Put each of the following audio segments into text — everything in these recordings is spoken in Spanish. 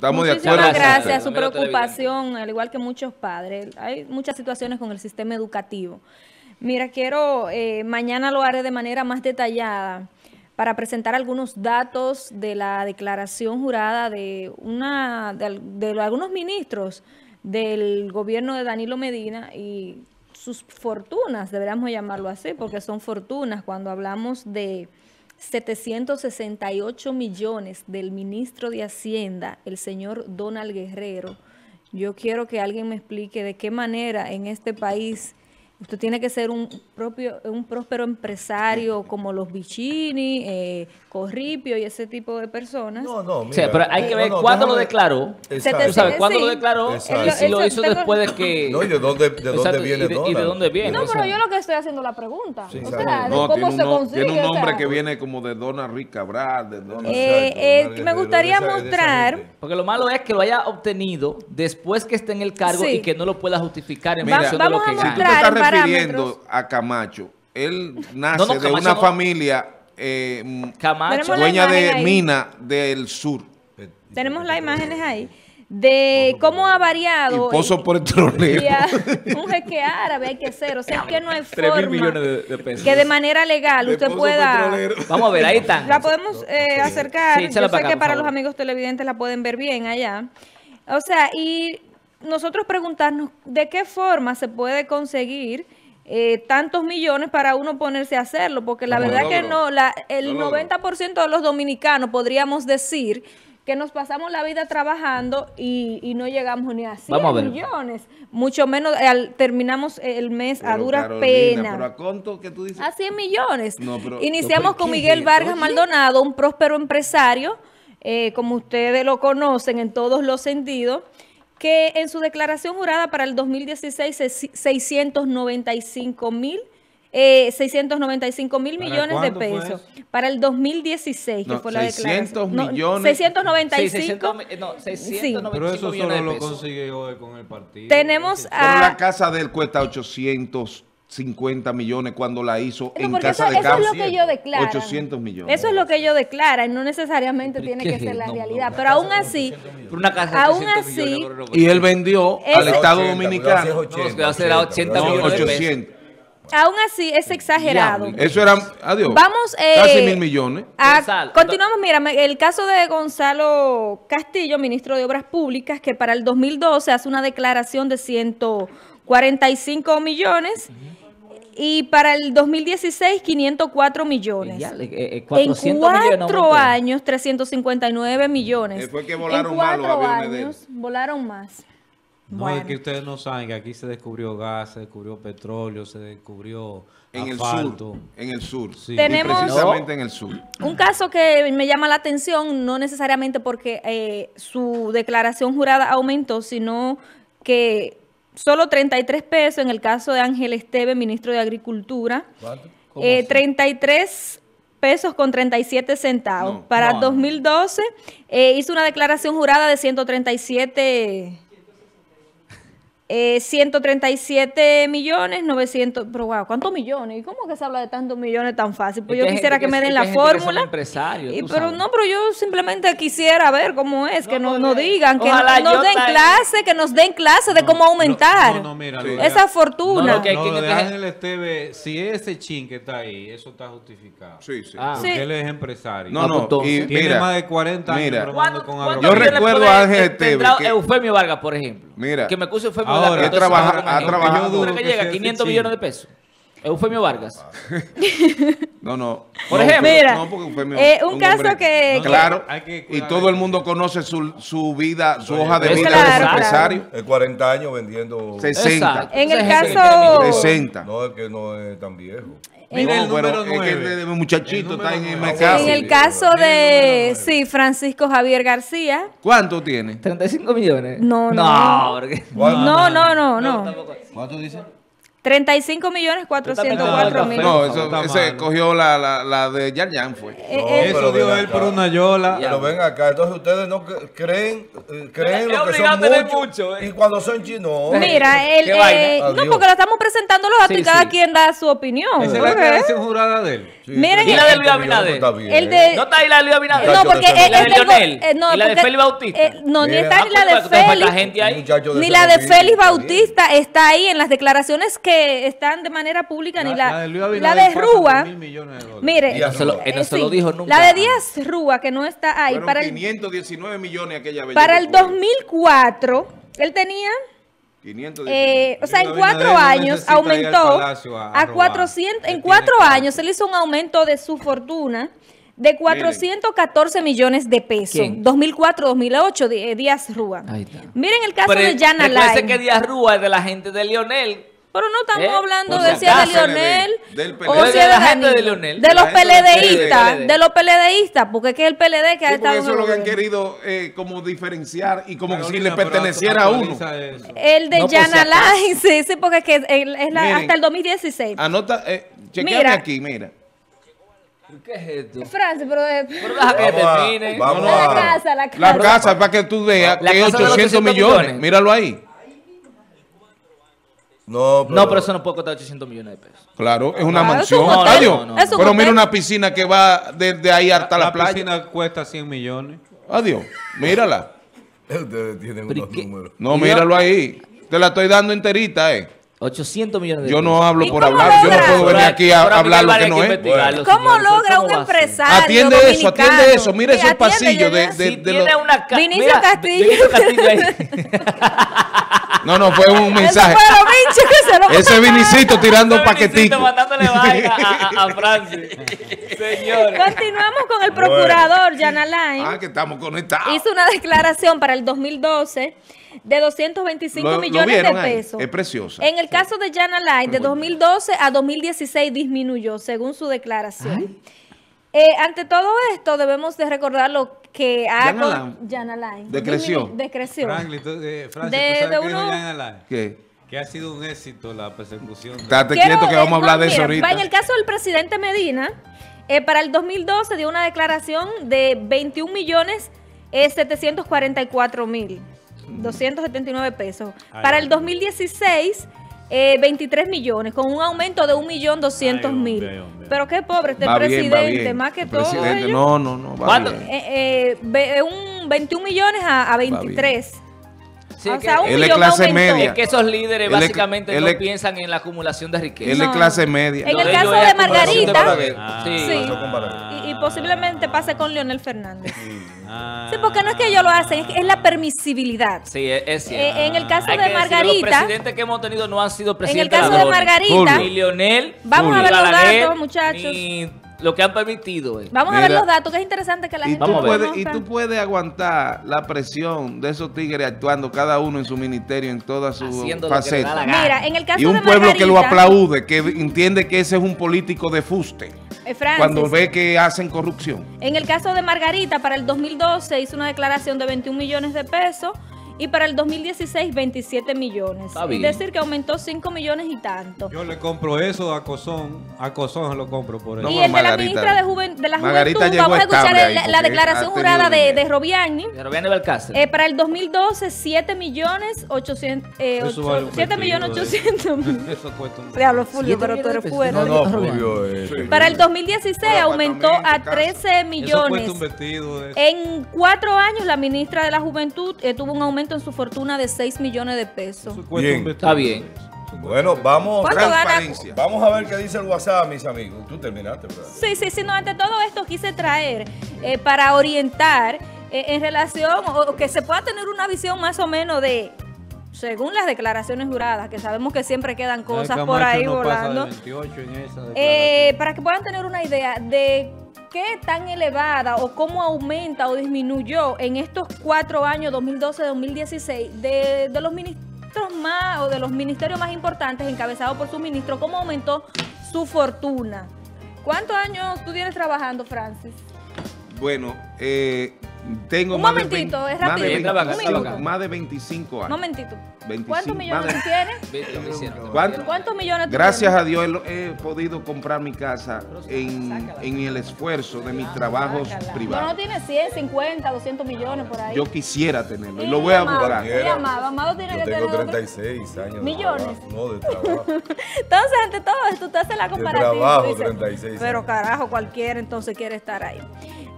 estamos de acuerdo. gracias. Su preocupación, al igual que muchos padres. Hay muchas situaciones con el sistema educativo. Mira, quiero, eh, mañana lo haré de manera más detallada para presentar algunos datos de la declaración jurada de una de algunos ministros del gobierno de Danilo Medina y sus fortunas, deberíamos llamarlo así, porque son fortunas cuando hablamos de 768 millones del ministro de Hacienda, el señor Donald Guerrero. Yo quiero que alguien me explique de qué manera en este país usted tiene que ser un propio, un próspero empresario como los Vicini, eh, Corripio y ese tipo de personas. No, no, O sea, pero hay que ver no, cuándo lo declaró. Exacto. Tú sabes, cuándo Sí. lo declaró Exacto. y si lo hizo tengo- después de que... No, ¿y de dónde, de dónde Exacto, viene y de, y de Donald? dónde viene. No, pero yo lo que estoy haciendo la pregunta. Sí, o sea, de No, cómo tiene, se un, consigue. tiene un o sea. nombre que viene como de Dona Rick Cabral, de Dona... Eh, eh, me gustaría mostrar-. Porque lo malo es que lo haya obtenido después que esté en el cargo Sí. y que no lo pueda justificar en función de lo que a Si tú gana. Refiriendo a Camacho, él nace No, no, de una no. familia eh, Camacho, dueña de ahí. mina del sur Tenemos las imágenes ahí de cómo ha y variado. pozo petrolero. y a- un jeque árabe hay que hacer. O sea, es que no hay 3 mil forma millones de, de pesos. que de manera legal De usted pueda... Vamos a ver, ahí están. La podemos eh, acercar. Sí, Yo sé acá, que por para favor. los amigos televidentes la pueden ver bien allá. O sea, y nosotros preguntarnos de qué forma se puede conseguir eh, tantos millones para uno ponerse a hacerlo, porque la No, verdad que no, la, el No logró. 90% de los dominicanos podríamos decir que nos pasamos la vida trabajando y, y no llegamos ni a 100 Vamos a ver. millones, mucho menos al- terminamos el mes a duras penas. ¿Pero a cuánto que tú dices? A 100 millones. No, pero- Iniciamos con ¿qué Miguel Vargas? Maldonado, un próspero empresario, eh, como ustedes lo conocen en todos los sentidos, que en su declaración jurada para el 2016, 695 mil. Eh, 695 mil millones de pesos para el 2016, no, que fue la declaración. No, 695. 600, no, sí. Pero eso solo lo consiguió con el partido. Tenemos a... Pero la casa del cuesta 800 50 millones cuando la hizo en casa eso, de. Eso es lo que yo declaro. 800 millones. Eso es lo que yo declara, no necesariamente tiene que ser la realidad. Pero aún así, una casa aún así, millones, y él vendió ese, al Estado 80, Dominicano. 80, 80, 80 millones 800. Aún así es exagerado. Eso era, adiós. Vamos, eh, casi mil millones. Continuamos, mira, el caso de Gonzalo Castillo, ministro de Obras Públicas, que para el 2012 hace una declaración de 145 millones. Uh -huh y para el 2016 504 millones. Ya, eh, eh, En 400 millones cuatro años, 359 millones. Eh, fue que volaron en más los cuatro aviones de él. años, volaron más. No, Bueno. es que ustedes no saben que aquí se descubrió gas, se descubrió petróleo, se descubrió En el sur. En el sur. Sí. Y Tenemos- precisamente en el sur. Un caso que me llama la atención, no necesariamente porque eh, su declaración jurada aumentó, sino que solo 33 pesos en el caso de Ángel Esteve, ministro de Agricultura, eh, 33 pesos con 37 centavos. No, Para no. 2012 eh, hizo una declaración jurada de 137... Eh, 137 millones 900, pero wow, ¿cuántos millones? ¿Y cómo que se habla de tantos millones tan fácil? Pues Es yo quisiera que me den la fórmula. empresarios, Y, pero sabes. no, pero yo simplemente quisiera ver cómo es, que no, nos digan, que nos, den clase, que nos den clase de cómo aumentar No, no, mira, esa fortuna. No, que- No, ¿quién lo de Ángel Esteve, si ese chin que está ahí, eso está justificado. Sí, sí. Ah. Porque Sí. él es empresario. No, no. entonces. Y Tiene mira, más de 40 años mira, con ¿Cuánto agro- Yo recuerdo a Ángel Esteve Eufemio Vargas, por ejemplo. Mira. Que me acusa Eufemio Ahora, ha ¿tú trabajado- Yo dudo que llega a sea 500 ese millones de pesos? Eufemio Vargas. No, no. Por No, ejemplo. Mira, no, porque Eufemio eh, es un caso hombre que- Claro. Hay que y todo el mundo conoce su, su vida, su hoja de vida claro, como empresario. Es 40 años vendiendo. 60. Exacto. En el caso- que tiene- 60. No, es que no es tan viejo. Mira No, el pero número es que de muchachito El está en el mercado. en el caso el de, sí, Francisco Javier García. ¿Cuánto tiene? 35 millones. No, no. No. No, no, no, no. tampoco. ¿Cuánto dice? 35 millones 404 mil. No, eso, ese cogió la, la, la de Yan Yan fue. Eh, No, eh, Eso dio él acá. por una yola. Pero ven acá, entonces ustedes no cre- creen, eh, creen Es lo que son muchos mucho, eh. y cuando son chinos. Mira, vaina. eh, no, porque lo estamos presentando los datos Sí, y cada sí. quien da su opinión. Esa es la declaración jurada de él. Sí, Miren, ¿Y la de Luis Abinader? millón está bien. El de- ¿No está ahí la de Luis Abinader? No, porque eh, la de Leonel. eh, no, ¿Y la de Félix Bautista? eh, no, ni está ni la de Félix, ni la de Félix. Bautista está ahí en las declaraciones que están de manera pública, ni la, de Luis la de Rúa. Mire, Díaz No se lo, Rúa. él no se lo sí, dijo nunca. La de Díaz Rúa, que no está ahí, Fueron para el, 519 millones aquella vez. para el recuerdo. 2004, él tenía 519. Eh, o sea, en cuatro no años aumentó a- a a robar. 400, Él en cuatro años se le hizo un aumento de su fortuna de 414 millones de pesos. ¿Quién? 2004-2008, Di- eh, Díaz Rúa. Ahí está. Miren el caso Pero de Yana recuérdese que Lai. Díaz Rúa es de la gente de Lionel. Pero no estamos ¿Eh? hablando de si si es de. Lionel Del o PLD. si De la de gente de. Lionel. De los la PLDistas, PLD. de los PLDistas, porque es que el PLD que ha Sí, estado eso es lo que han querido eh, como diferenciar y como si Carolina, le pero perteneciera a uno. El de No, si Yana sí, sí, porque es que el- es la- Miren. hasta el 2016. Anota, eh, chequeame Mira. aquí, mira. ¿Qué es esto? Francia, pero deja que Vamos a- termine. vamos la casa, la casa. La casa, para que tú veas La que es casa de los 800 800 millones. millones. Míralo ahí. No, pero, No, pero eso no puede costar 800 millones de pesos. Claro, es una Claro, mansión. es un hotel. Adiós. No, no, no. Es un Pero mira una piscina que va desde ahí hasta la, La playa. piscina cuesta 100 millones. Adiós. Mírala. Ustedes tienen Pero ¿y unos qué? números. No, ¿Y míralo ahí. Te la estoy dando enterita, eh. 800 millones de Yo no hablo ¿Y por hablar. Yo no puedo venir aquí a Pero hablar lo que no es. ¿Cómo logra ¿cómo un empresario Atiende eso, atiende eso. Mira esos pasillos de, de- Si de tiene los- una ca- Vinicio mira, Castillo. Vinicio Castillo ahí. No, no, fue un mensaje. Eso fue lo bicho que se lo Ese vinicito tirando un paquetico. mandándole vaina a, a, a Francis. Señores. Continuamos con el procurador, Jan Alain. Ah, que estamos conectados. Hizo una declaración para el 2012 de 225 Lo- lo millones vieron de ahí. pesos. Es preciosa. En el caso de Jan Alain, de 2012 a 2016 disminuyó, según su declaración. Eh, ante todo esto, debemos de recordar lo que ha... Jan con- Alain. Jan Alain. Decreció. Decreció. Franklin, tú, eh, Francis, De- ¿tú sabes de qué dijo uno- Jan Alain? ¿Qué? Que ha sido un éxito la persecución. de- Estate Quiero, quieto que eh, vamos a hablar no, de eso mira, ahorita. En el caso del presidente Medina, eh, para el 2012 dio una declaración de 21 millones eh, 744 mil 279 pesos. Ay, para el 2016 eh, 23 millones, con un aumento de 1.200.000. Ay, hombre, hombre. Pero qué pobre este Va bien, presidente, bien. más que El todo. presidente, ellos. no, no, no. va bien. Eh, eh, ve- un 21 millones a, a 23. Sí, o sea, un Él es millón clase aumentó. media. es que esos líderes Él básicamente él no es- piensan en la acumulación de riqueza. Él es clase media. En el caso de Margarita. Ah, Sí. Sí. Posiblemente pase con Leonel Fernández. Ah. Sí, porque no es que ellos lo hacen, es, que es la permisibilidad. Sí, es, es cierto. Eh, en el caso Hay de que Margarita- Los presidentes que hemos tenido no han sido En el presidentes caso de. Margarita, Ni Lionel, Vamos a ver los datos, muchachos. Ni lo que han permitido. eh. vamos a ver los datos, que es interesante que la Y gente tú, puedes, y tú puedes aguantar la presión de esos tigres actuando cada uno en su ministerio, en todas sus Haciendo gana. Mira, en el caso Y un de pueblo que lo aplaude, que entiende que ese es un político de fuste, Francis, cuando ve que hacen corrupción. En el caso de Margarita, para el 2012 hizo una declaración de 21 millones de pesos y para el 2016 27 millones. Está Es decir, que aumentó 5 millones y tanto. Yo le compro eso a Cozón. A Cozón se lo compro por eso. No, y el de la Margarita- ministra de, Juven- de la Margarita Juventud, vamos a escuchar ahí, la, declaración jurada de, de Robiani. Pero vean el Alcácer. Eh, para el 2012, 7 millones 800, eh, Eso ocho- vale un 7 millones vestido, 800 mil. Eso cuesta un... Diablo, Fulvio, Siete pero tú millones eres de fuerte. No, no. Fulvio. eh, Para el 2016 Pero aumentó a apartamento, casa. 13 Eso millones. cuesta un vestido. de- En cuatro años, la ministra de la Juventud eh, tuvo un aumento en su fortuna de 6 millones de pesos. Bien. Está bien. Bueno, vamos. Transparencia. vamos a ver qué dice el WhatsApp, mis amigos. Tú terminaste, ¿verdad? Sí, sí, sí, no, ante todo esto quise traer eh, para orientar eh, en relación, o, o que se pueda tener una visión más o menos de, según las declaraciones juradas, que sabemos que siempre quedan cosas por ahí no pasa de volando. 28 en esa Eh, para que puedan tener una idea de qué tan elevada o cómo aumenta o disminuyó en estos cuatro años, 2012-2016, de, de los ministros más o de los ministerios más importantes encabezados por su ministro, cómo aumentó su fortuna. ¿Cuántos años tú tienes trabajando, Francis? Bueno, eh, Tengo Un más de momentito, 20 es más de rapidito, 25 un minuto. más de 25 años. Momentito. 25, ¿Cuántos millones tú tienes? Ve lo que hicieron. ¿Cuánto? ¿Cuántos millones tú Gracias tienes? a Dios he podido comprar mi casa en, en el esfuerzo de mis trabajos No, no privados. tienes 100, 50, 200 millones por ahí. Yo quisiera tenerlo y lo voy a buscar. sí, Amado, Amado tiene Yo que tengo tener... 36 años. de Millones. trabajo, No, de trabajo. Entonces, ante todo esto, tú haces la comparativa. trabajo, dices, 36 Pero años. carajo, cualquiera entonces quiere estar ahí.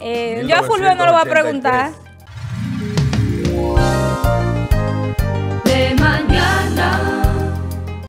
Eh, Yo a Fulvio no lo voy a preguntar.